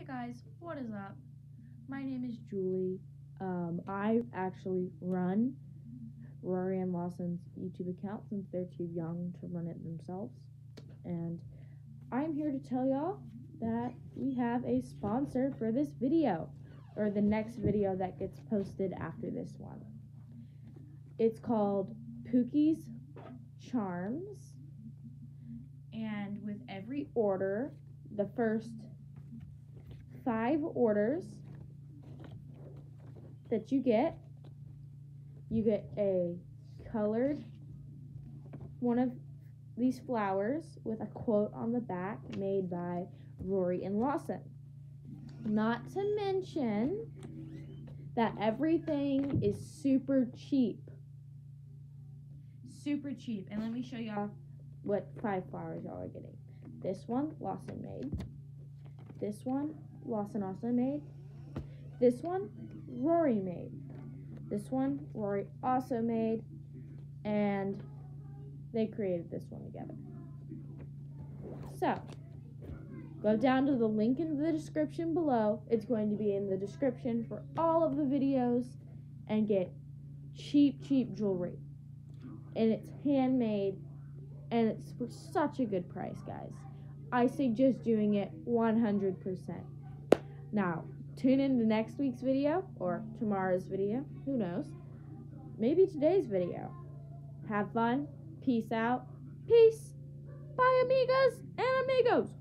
Hey guys, what is up? My name is Julie. Um, I actually run Rory and Lawson's YouTube account since they're too young to run it themselves. And I'm here to tell y'all that we have a sponsor for this video, or the next video that gets posted after this one. It's called Pookie's Charms. And with every order, the first five orders that you get, you get a colored one of these flowers with a quote on the back made by Rory and Lawson. Not to mention that everything is super cheap. Super cheap. And let me show y'all what five flowers y'all are getting. This one, Lawson made. This one, Lawson also made. This one, Rory made. This one, Rory also made. And they created this one together. So, go down to the link in the description below. It's going to be in the description for all of the videos and get cheap, cheap jewelry. And it's handmade and it's for such a good price, guys. I suggest doing it 100%. Now, tune in to next week's video or tomorrow's video. Who knows? Maybe today's video. Have fun. Peace out. Peace. Bye, amigas and amigos.